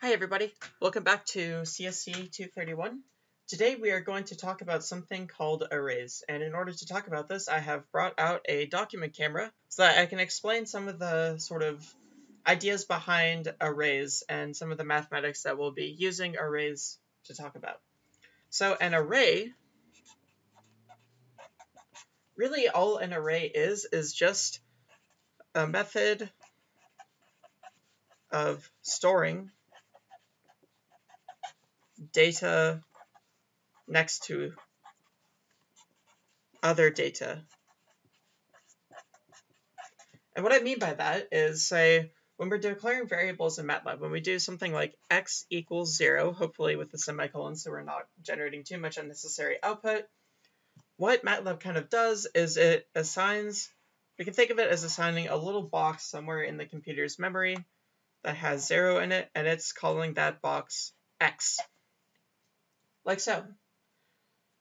Hi everybody, welcome back to CSC 231. Today we are going to talk about something called arrays, and in order to talk about this I have brought out a document camera so that I can explain some of the sort of ideas behind arrays and some of the mathematics that we'll be using arrays to talk about. So an array, really all an array is, is just a method of storing data next to other data. And what I mean by that is, say, when we're declaring variables in MATLAB, when we do something like x equals 0, hopefully with the semicolon so we're not generating too much unnecessary output, what MATLAB kind of does is it assigns, we can think of it as assigning a little box somewhere in the computer's memory that has 0 in it, and it's calling that box x like so.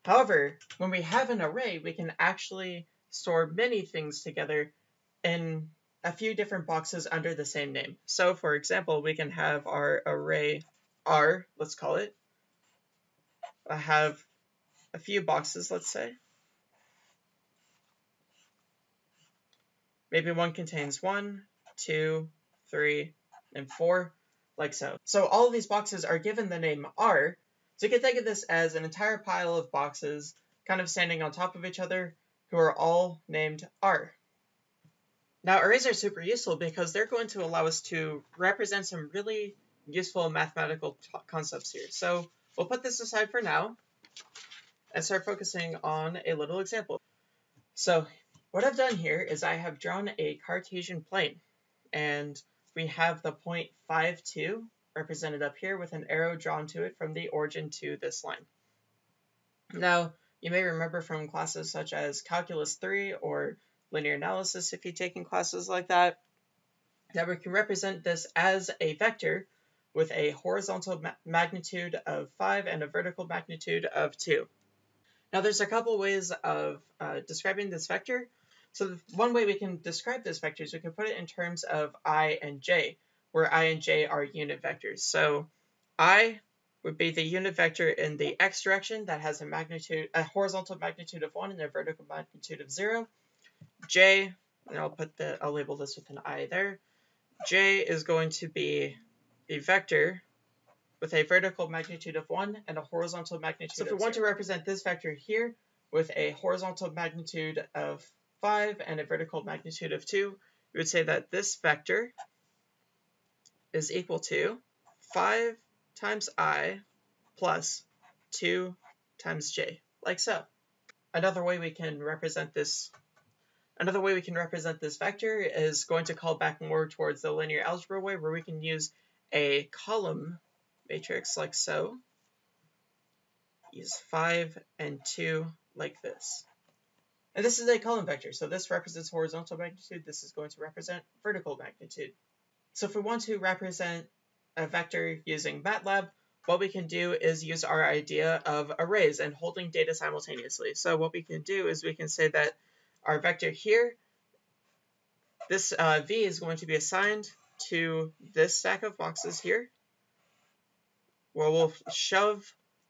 However, when we have an array, we can actually store many things together in a few different boxes under the same name. So for example, we can have our array R, let's call it, I have a few boxes, let's say. Maybe one contains one, two, three, and four, like so. So all of these boxes are given the name R, so you can think of this as an entire pile of boxes kind of standing on top of each other who are all named R. Now arrays are super useful because they're going to allow us to represent some really useful mathematical concepts here. So we'll put this aside for now and start focusing on a little example. So what I've done here is I have drawn a Cartesian plane and we have the point 5, 2 represented up here with an arrow drawn to it from the origin to this line. Now, you may remember from classes such as Calculus 3 or linear analysis if you've taken classes like that, that we can represent this as a vector with a horizontal ma magnitude of 5 and a vertical magnitude of 2. Now there's a couple ways of uh, describing this vector. So one way we can describe this vector is we can put it in terms of i and j where i and j are unit vectors. So i would be the unit vector in the x direction that has a magnitude, a horizontal magnitude of 1 and a vertical magnitude of 0. j, and I'll put the, I'll label this with an i there. j is going to be a vector with a vertical magnitude of 1 and a horizontal magnitude So if we want to represent this vector here with a horizontal magnitude of 5 and a vertical magnitude of 2, we would say that this vector is equal to 5 times i plus 2 times j, like so. Another way we can represent this Another way we can represent this vector is going to call back more towards the linear algebra way where we can use a column matrix like so. Use 5 and 2 like this. And this is a column vector, so this represents horizontal magnitude, this is going to represent vertical magnitude. So if we want to represent a vector using MATLAB, what we can do is use our idea of arrays and holding data simultaneously. So what we can do is we can say that our vector here, this uh, v is going to be assigned to this stack of boxes here, where we'll shove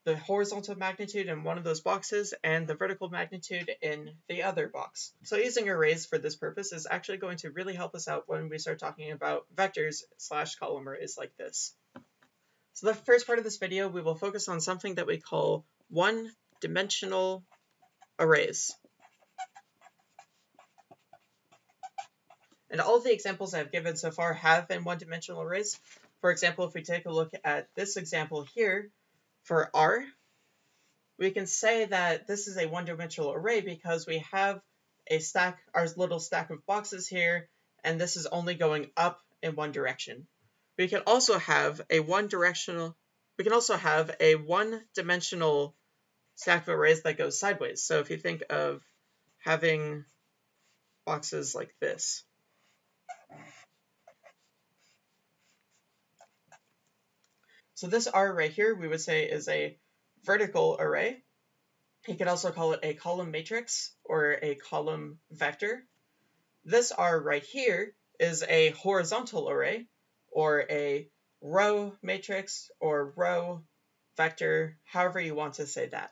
the horizontal magnitude in one of those boxes and the vertical magnitude in the other box. So using arrays for this purpose is actually going to really help us out when we start talking about vectors slash column arrays like this. So the first part of this video, we will focus on something that we call one-dimensional arrays. And all of the examples I've given so far have been one-dimensional arrays. For example, if we take a look at this example here, for R, we can say that this is a one-dimensional array because we have a stack, our little stack of boxes here, and this is only going up in one direction. We can also have a one-directional, we can also have a one-dimensional stack of arrays that goes sideways. So if you think of having boxes like this. So this R right here, we would say is a vertical array. You could also call it a column matrix or a column vector. This R right here is a horizontal array or a row matrix or row vector, however you want to say that.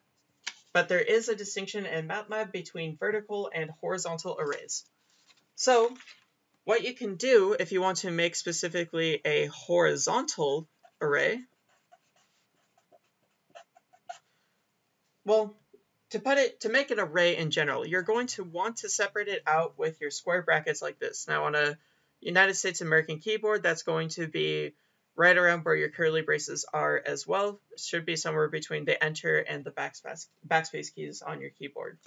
But there is a distinction in MATLAB between vertical and horizontal arrays. So what you can do if you want to make specifically a horizontal array, well, to put it to make an array in general, you're going to want to separate it out with your square brackets like this. Now on a United States American keyboard, that's going to be right around where your curly braces are as well. Should be somewhere between the enter and the backspace, backspace keys on your keyboard.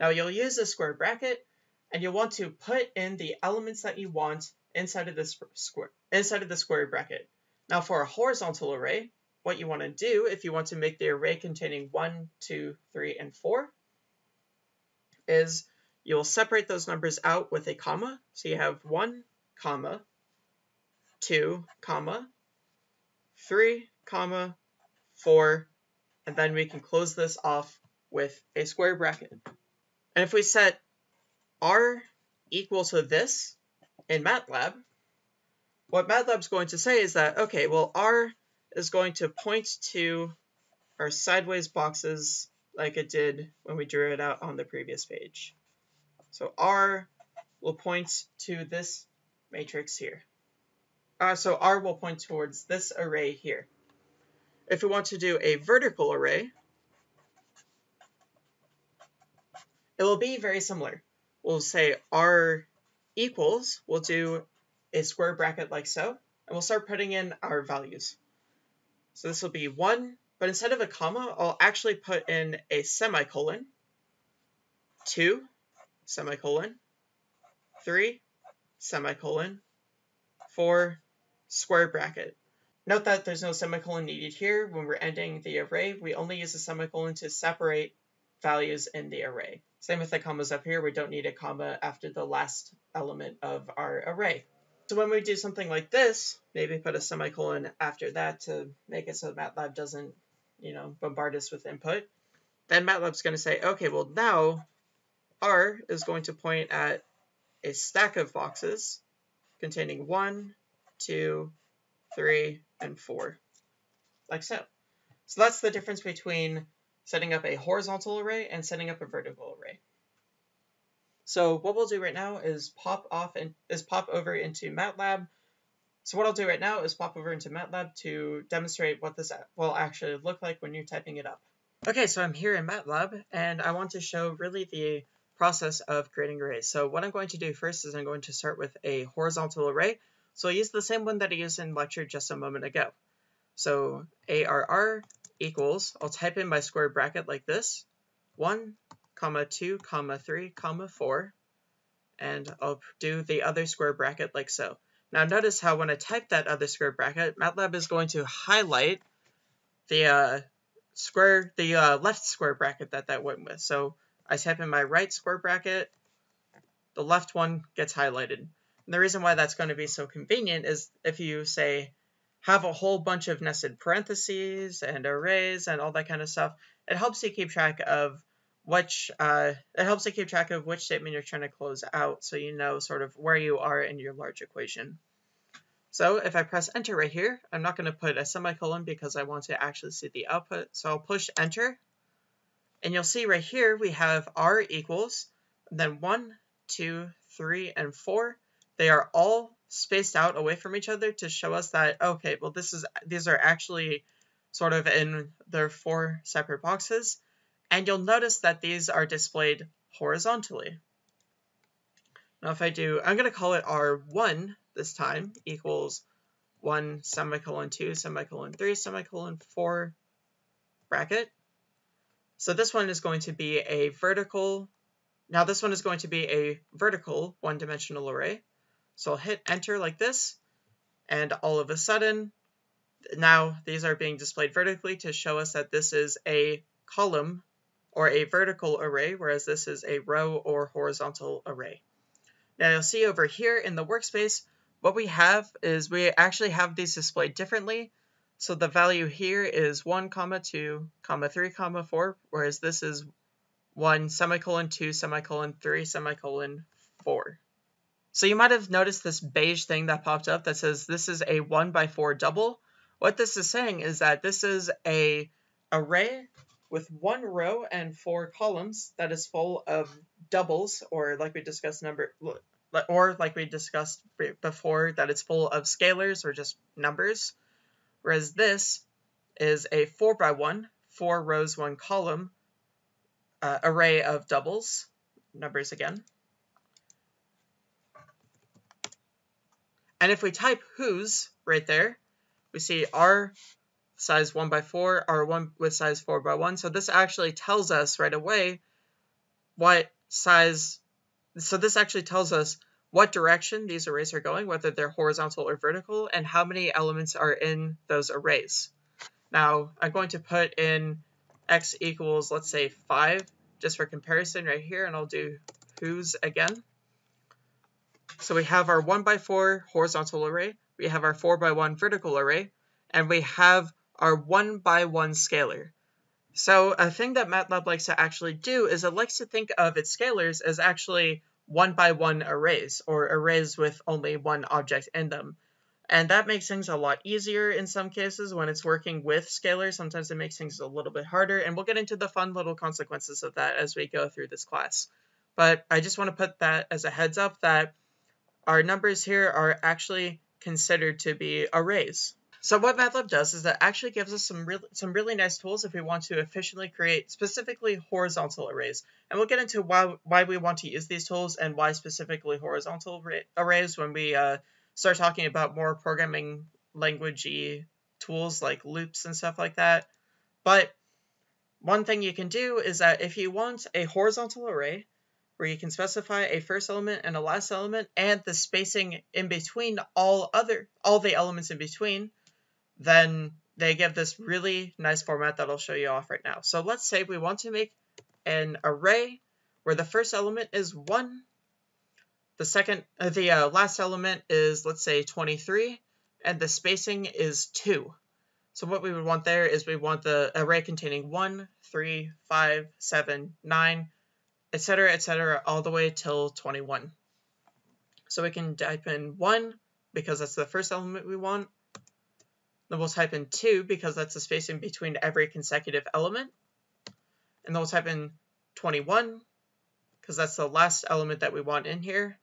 Now you'll use a square bracket and you'll want to put in the elements that you want inside of this square inside of the square bracket. Now for a horizontal array, what you want to do if you want to make the array containing 1, 2, 3, and 4 is you'll separate those numbers out with a comma. So you have 1, comma, 2, comma, 3, comma, 4, and then we can close this off with a square bracket. And if we set r equal to this in MATLAB, what MATLAB's going to say is that, okay, well, r is going to point to our sideways boxes like it did when we drew it out on the previous page. So R will point to this matrix here. Uh, so R will point towards this array here. If we want to do a vertical array, it will be very similar. We'll say R equals, we'll do a square bracket like so, and we'll start putting in our values. So this will be 1, but instead of a comma, I'll actually put in a semicolon, 2, semicolon, 3, semicolon, 4, square bracket. Note that there's no semicolon needed here. When we're ending the array, we only use a semicolon to separate values in the array. Same with the commas up here. We don't need a comma after the last element of our array. So when we do something like this, maybe put a semicolon after that to make it so that MATLAB doesn't, you know, bombard us with input, then MATLAB's going to say, okay, well now R is going to point at a stack of boxes containing one, two, three, and four, like so. So that's the difference between setting up a horizontal array and setting up a vertical array. So what we'll do right now is pop off and is pop over into MATLAB. So what I'll do right now is pop over into MATLAB to demonstrate what this will actually look like when you're typing it up. Okay, so I'm here in MATLAB and I want to show really the process of creating arrays. So what I'm going to do first is I'm going to start with a horizontal array. So I'll use the same one that I used in lecture just a moment ago. So ARR equals, I'll type in my square bracket like this, 1, comma 2, comma 3, comma 4, and I'll do the other square bracket like so. Now notice how when I type that other square bracket, MATLAB is going to highlight the uh, square, the uh, left square bracket that that went with. So I type in my right square bracket, the left one gets highlighted. And the reason why that's going to be so convenient is if you say have a whole bunch of nested parentheses and arrays and all that kind of stuff, it helps you keep track of which uh, it helps to keep track of which statement you're trying to close out so you know sort of where you are in your large equation. So if I press enter right here, I'm not going to put a semicolon because I want to actually see the output. So I'll push enter and you'll see right here we have r equals, then 1, 2, 3, and 4. They are all spaced out away from each other to show us that, okay, well this is these are actually sort of in their four separate boxes and you'll notice that these are displayed horizontally. Now if I do, I'm going to call it R1 this time, equals 1 semicolon 2 semicolon 3 semicolon 4 bracket. So this one is going to be a vertical, now this one is going to be a vertical one-dimensional array. So I'll hit enter like this, and all of a sudden, now these are being displayed vertically to show us that this is a column or a vertical array, whereas this is a row or horizontal array. Now you'll see over here in the workspace, what we have is we actually have these displayed differently. So the value here is 1, comma 2, comma 3, comma 4, whereas this is 1, semicolon 2, semicolon 3, semicolon 4. So you might have noticed this beige thing that popped up that says this is a 1 by 4 double. What this is saying is that this is a array with one row and four columns that is full of doubles, or like we discussed number, or like we discussed before, that it's full of scalars or just numbers. Whereas this is a 4 by 1, four rows, one column uh, array of doubles, numbers again. And if we type whos right there, we see R size 1 by 4, or one with size 4 by 1. So this actually tells us right away what size, so this actually tells us what direction these arrays are going, whether they're horizontal or vertical, and how many elements are in those arrays. Now, I'm going to put in x equals, let's say, 5, just for comparison right here, and I'll do whos again. So we have our 1 by 4 horizontal array, we have our 4 by 1 vertical array, and we have our 1 by 1 scalar. So a thing that MATLAB likes to actually do is it likes to think of its scalars as actually 1 by 1 arrays, or arrays with only one object in them. And that makes things a lot easier in some cases when it's working with scalars. Sometimes it makes things a little bit harder, and we'll get into the fun little consequences of that as we go through this class. But I just want to put that as a heads up that our numbers here are actually considered to be arrays. So what MATLAB does is that actually gives us some really, some really nice tools if we want to efficiently create specifically horizontal arrays. And we'll get into why, why we want to use these tools and why specifically horizontal arrays when we uh, start talking about more programming languagey tools like loops and stuff like that. But one thing you can do is that if you want a horizontal array, where you can specify a first element and a last element and the spacing in between all other all the elements in between, then they give this really nice format that I'll show you off right now. So let's say we want to make an array where the first element is 1, the second, uh, the uh, last element is, let's say, 23, and the spacing is 2. So what we would want there is we want the array containing 1, 3, 5, 7, 9, etc., etc., all the way till 21. So we can type in 1 because that's the first element we want. Then we'll type in 2 because that's the spacing between every consecutive element. And then we'll type in 21 because that's the last element that we want in here.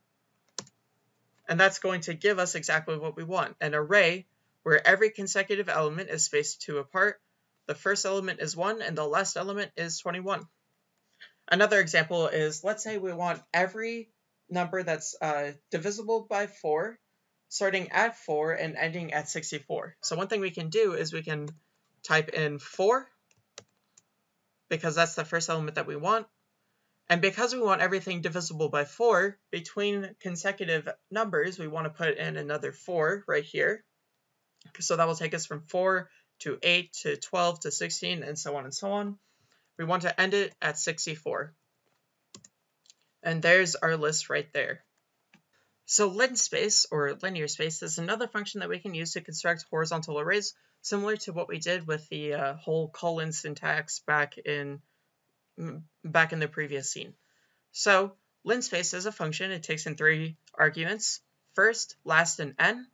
And that's going to give us exactly what we want, an array where every consecutive element is spaced 2 apart. The first element is 1 and the last element is 21. Another example is, let's say we want every number that's uh, divisible by 4, starting at 4 and ending at 64. So one thing we can do is we can type in 4, because that's the first element that we want. And because we want everything divisible by 4, between consecutive numbers, we want to put in another 4 right here. So that will take us from 4 to 8 to 12 to 16 and so on and so on. We want to end it at 64. And there's our list right there. So linspace, or linear space, is another function that we can use to construct horizontal arrays, similar to what we did with the uh, whole colon syntax back in back in the previous scene. So linspace is a function. It takes in three arguments, first, last, and n,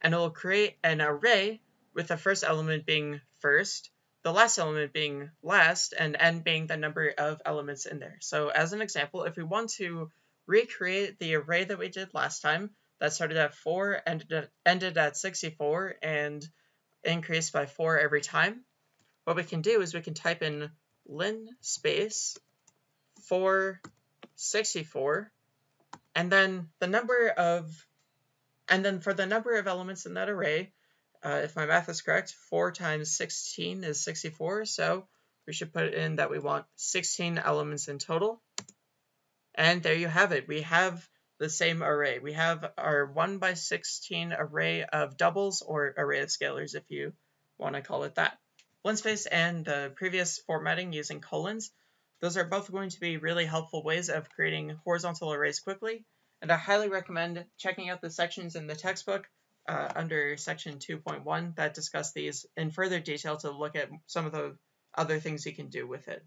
and it will create an array with the first element being first, the last element being last, and n being the number of elements in there. So as an example, if we want to recreate the array that we did last time, that started at 4, ended ended at 64, and increased by 4 every time, what we can do is we can type in lin space 464, and then the number of, and then for the number of elements in that array, uh, if my math is correct, 4 times 16 is 64, so we should put in that we want 16 elements in total. And there you have it. We have the same array. We have our 1 by 16 array of doubles, or array of scalars if you want to call it that. Linspace and the previous formatting using colons, those are both going to be really helpful ways of creating horizontal arrays quickly, and I highly recommend checking out the sections in the textbook uh, under section 2.1 that discuss these in further detail to look at some of the other things you can do with it.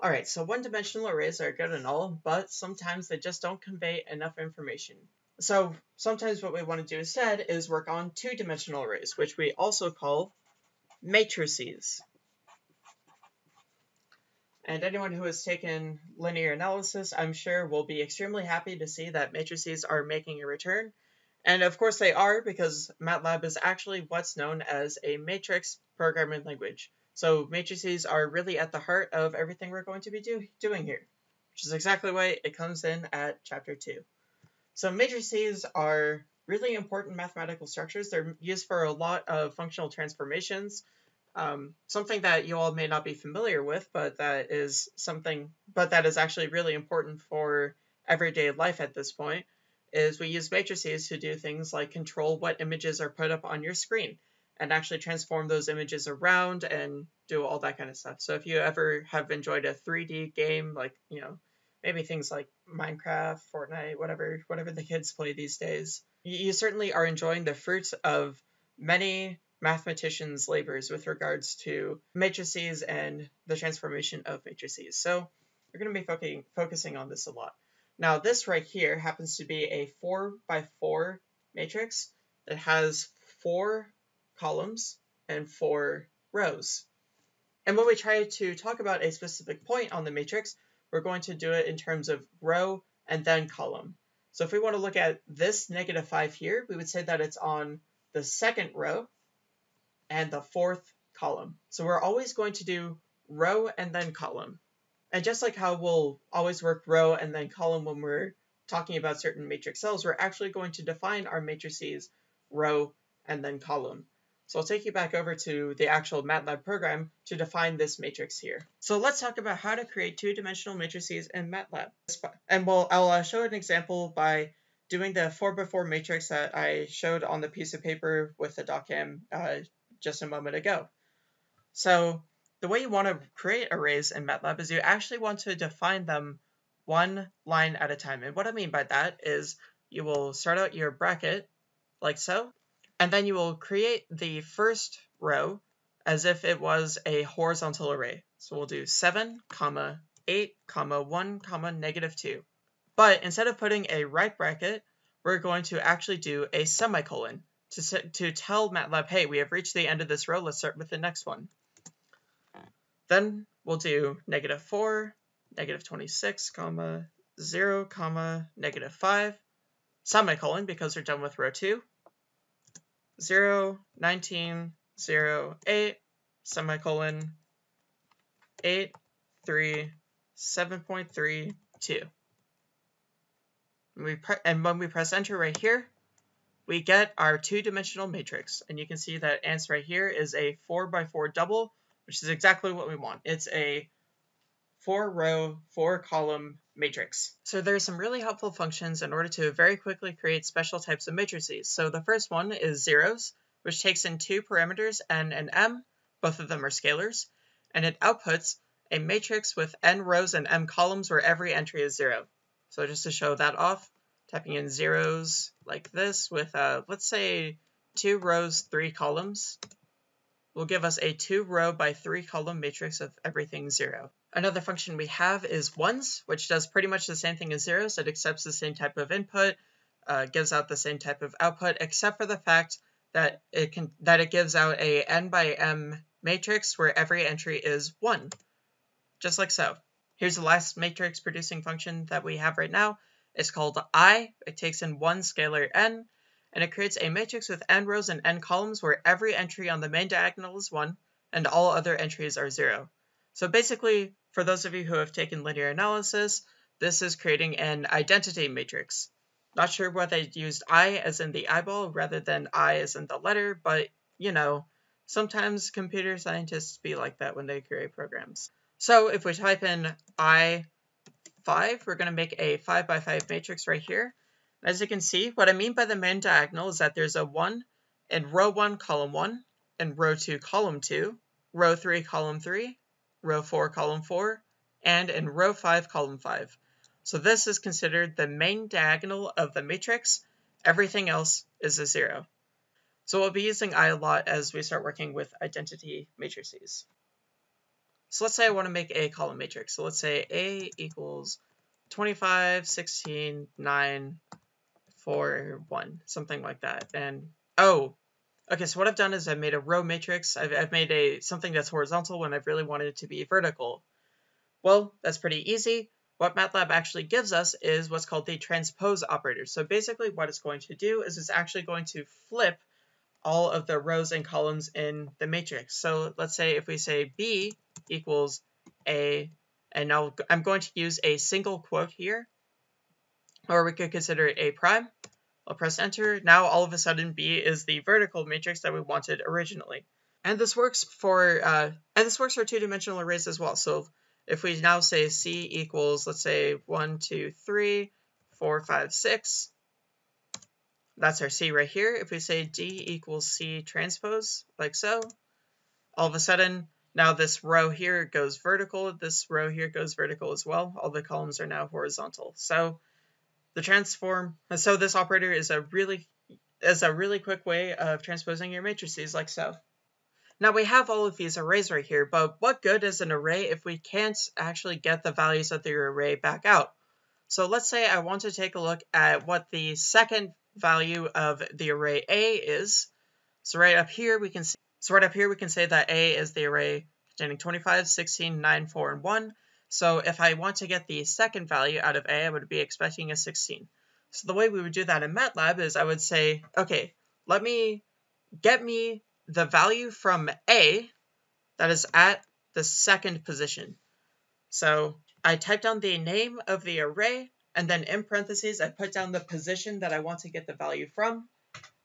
Alright, so one-dimensional arrays are good and all, but sometimes they just don't convey enough information. So sometimes what we want to do instead is work on two-dimensional arrays, which we also call matrices. And anyone who has taken linear analysis, I'm sure, will be extremely happy to see that matrices are making a return. And of course they are, because MATLAB is actually what's known as a matrix programming language. So matrices are really at the heart of everything we're going to be do doing here, which is exactly why it comes in at chapter 2. So matrices are really important mathematical structures. They're used for a lot of functional transformations, um, something that you all may not be familiar with, but that is something, but that is actually really important for everyday life at this point, is we use matrices to do things like control what images are put up on your screen and actually transform those images around and do all that kind of stuff. So if you ever have enjoyed a 3D game, like, you know, maybe things like Minecraft, Fortnite, whatever, whatever the kids play these days, you, certainly are enjoying the fruits of many mathematicians' labors with regards to matrices and the transformation of matrices. So we're going to be focusing, focusing on this a lot. Now this right here happens to be a 4 by 4 matrix that has four columns and four rows. And when we try to talk about a specific point on the matrix, we're going to do it in terms of row and then column. So if we want to look at this negative 5 here, we would say that it's on the second row and the fourth column. So we're always going to do row and then column. And just like how we'll always work row and then column when we're talking about certain matrix cells, we're actually going to define our matrices row and then column. So I'll take you back over to the actual MATLAB program to define this matrix here. So let's talk about how to create two-dimensional matrices in MATLAB. And we'll, I'll uh, show an example by doing the 4x4 matrix that I showed on the piece of paper with the docam uh, just a moment ago. So the way you want to create arrays in MATLAB is you actually want to define them one line at a time. And what I mean by that is you will start out your bracket like so, and then you will create the first row as if it was a horizontal array. So we'll do 7, comma, 8, comma, 1, comma, negative 2. But instead of putting a right bracket, we're going to actually do a semicolon to, to tell MATLAB, hey, we have reached the end of this row, let's start with the next one. Then we'll do negative 4, negative 26, comma, 0, comma, negative 5, semicolon because we're done with row 2, 0, 19, 0, 8, semicolon, 8, 3, 7.3, 2. And, we and when we press enter right here, we get our two-dimensional matrix. And you can see that answer right here is a 4 by 4 double, which is exactly what we want. It's a four row, four column matrix. So there's some really helpful functions in order to very quickly create special types of matrices. So the first one is zeros, which takes in two parameters, n and m, both of them are scalars, and it outputs a matrix with n rows and m columns where every entry is zero. So just to show that off, typing in zeros like this with, uh, let's say, two rows, three columns, will give us a two row by three column matrix of everything zero. Another function we have is ones, which does pretty much the same thing as zeros. It accepts the same type of input, uh, gives out the same type of output, except for the fact that it can that it gives out a n by m matrix where every entry is one, just like so. Here's the last matrix producing function that we have right now. It's called eye. It takes in one scalar n, and it creates a matrix with n rows and n columns where every entry on the main diagonal is 1, and all other entries are 0. So basically, for those of you who have taken linear analysis, this is creating an identity matrix. Not sure why they used I as in the eyeball rather than I as in the letter, but you know, sometimes computer scientists be like that when they create programs. So if we type in I5, we're going to make a 5 by 5 matrix right here. As you can see, what I mean by the main diagonal is that there's a 1 in row 1, column 1, and row 2, column 2, row 3, column 3, row 4, column 4, and in row 5, column 5. So this is considered the main diagonal of the matrix. Everything else is a 0. So we'll be using I a lot as we start working with identity matrices. So let's say I want to make a column matrix. So let's say A equals 25, 16, 9, 4, 1, something like that. And, oh, okay, so what I've done is I've made a row matrix. I've, I've made a something that's horizontal when I've really wanted it to be vertical. Well, that's pretty easy. What MATLAB actually gives us is what's called the transpose operator. So basically what it's going to do is it's actually going to flip all of the rows and columns in the matrix. So let's say if we say B equals A, and now I'm going to use a single quote here, or we could consider it A prime. I'll press enter. Now all of a sudden B is the vertical matrix that we wanted originally. And this works for uh, and this works for two-dimensional arrays as well. So if we now say C equals, let's say 1, 2, 3, 4, 5, 6, that's our C right here. If we say D equals C transpose, like so, all of a sudden, now this row here goes vertical, this row here goes vertical as well. All the columns are now horizontal. So the transform, so this operator is a really is a really quick way of transposing your matrices like so. Now we have all of these arrays right here, but what good is an array if we can't actually get the values of the array back out? So let's say I want to take a look at what the second value of the array A is. So right up here we can see, so right up here we can say that A is the array containing 25, 16, 9, 4, and 1. So if I want to get the second value out of A, I would be expecting a 16. So the way we would do that in MATLAB is I would say, okay, let me get me the value from A that is at the second position. So I type down the name of the array, and then in parentheses, I put down the position that I want to get the value from,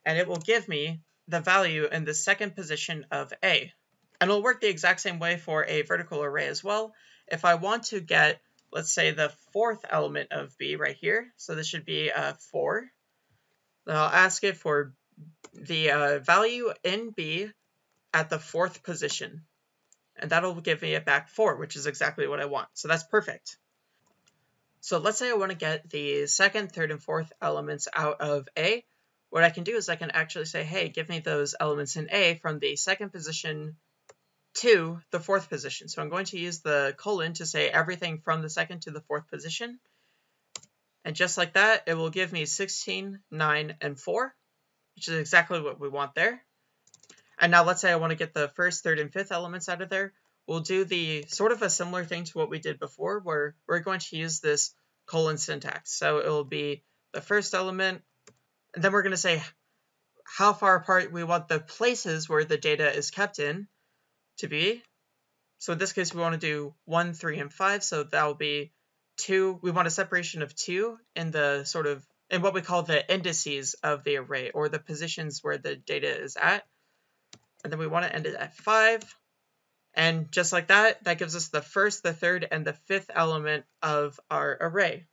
and it will give me the value in the second position of A. And it'll work the exact same way for a vertical array as well. If I want to get, let's say, the fourth element of B right here, so this should be uh, 4, then I'll ask it for the uh, value in B at the fourth position. And that'll give me a back 4, which is exactly what I want. So that's perfect. So let's say I want to get the second, third, and fourth elements out of A. What I can do is I can actually say, hey, give me those elements in A from the second position to the fourth position. So I'm going to use the colon to say everything from the second to the fourth position. And just like that, it will give me 16, 9, and 4 which is exactly what we want there. And now let's say I want to get the first, third, and fifth elements out of there. We'll do the sort of a similar thing to what we did before, where we're going to use this colon syntax. So it will be the first element, and then we're going to say how far apart we want the places where the data is kept in to be. So in this case, we want to do 1, 3, and 5, so that will be 2. We want a separation of 2 in the sort of in what we call the indices of the array, or the positions where the data is at. And then we want to end it at 5. And just like that, that gives us the first, the third, and the fifth element of our array.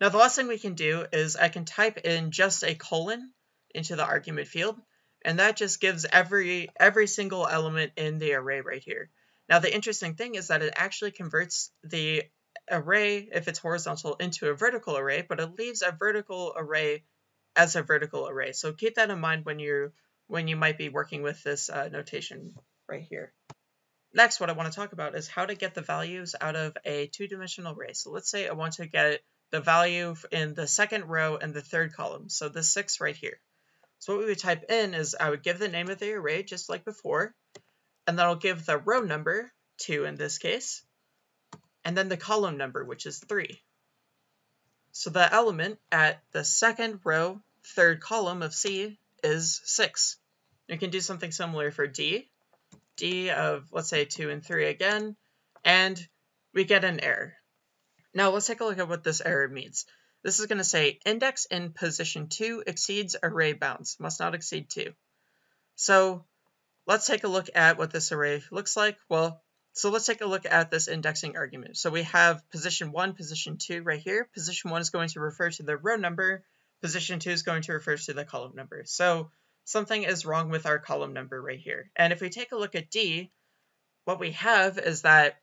Now the last thing we can do is I can type in just a colon into the argument field, and that just gives every every single element in the array right here. Now the interesting thing is that it actually converts the array, if it's horizontal, into a vertical array, but it leaves a vertical array as a vertical array. So keep that in mind when you when you might be working with this uh, notation right here. Next, what I want to talk about is how to get the values out of a two-dimensional array. So let's say I want to get the value in the second row and the third column, so the 6 right here. So what we would type in is I would give the name of the array just like before, and then I'll give the row number, 2 in this case, and then the column number, which is 3. So the element at the second row, third column of C is 6. You can do something similar for D. D of, let's say, 2 and 3 again, and we get an error. Now let's take a look at what this error means. This is going to say index in position 2 exceeds array bounds, must not exceed 2. So let's take a look at what this array looks like. Well, so let's take a look at this indexing argument. So we have position 1, position 2 right here. Position 1 is going to refer to the row number. Position 2 is going to refer to the column number. So something is wrong with our column number right here. And if we take a look at D, what we have is that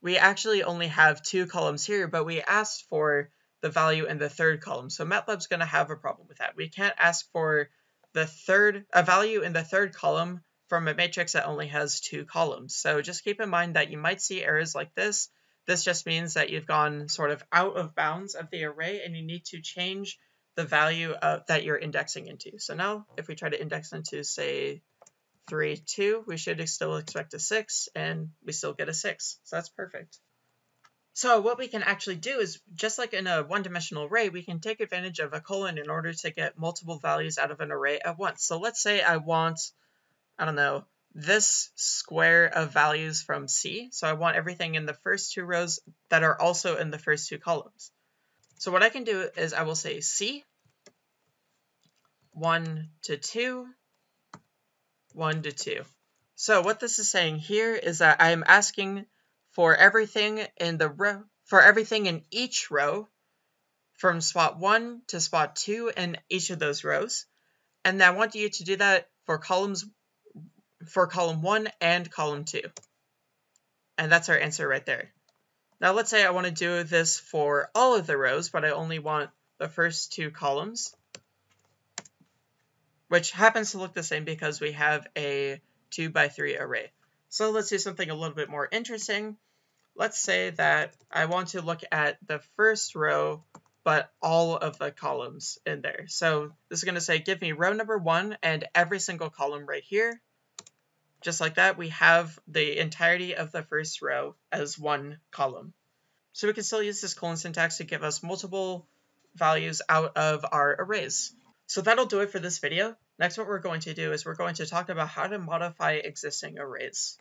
we actually only have two columns here, but we asked for the value in the third column. So MATLAB's going to have a problem with that. We can't ask for the third a value in the third column from a matrix that only has two columns. So just keep in mind that you might see errors like this. This just means that you've gone sort of out of bounds of the array and you need to change the value of, that you're indexing into. So now if we try to index into, say, 3, 2, we should still expect a 6, and we still get a 6. So that's perfect. So what we can actually do is, just like in a one-dimensional array, we can take advantage of a colon in order to get multiple values out of an array at once. So let's say I want, I don't know, this square of values from C. So I want everything in the first two rows that are also in the first two columns. So what I can do is I will say C, 1 to 2, 1 to 2. So what this is saying here is that I'm asking for everything in the row, for everything in each row from spot 1 to spot 2 in each of those rows. And I want you to do that for columns for column 1 and column 2. And that's our answer right there. Now let's say I want to do this for all of the rows, but I only want the first two columns, which happens to look the same because we have a 2 by 3 array. So let's do something a little bit more interesting. Let's say that I want to look at the first row, but all of the columns in there. So this is going to say, give me row number one and every single column right here. Just like that, we have the entirety of the first row as one column. So we can still use this colon syntax to give us multiple values out of our arrays. So that'll do it for this video. Next, what we're going to do is we're going to talk about how to modify existing arrays.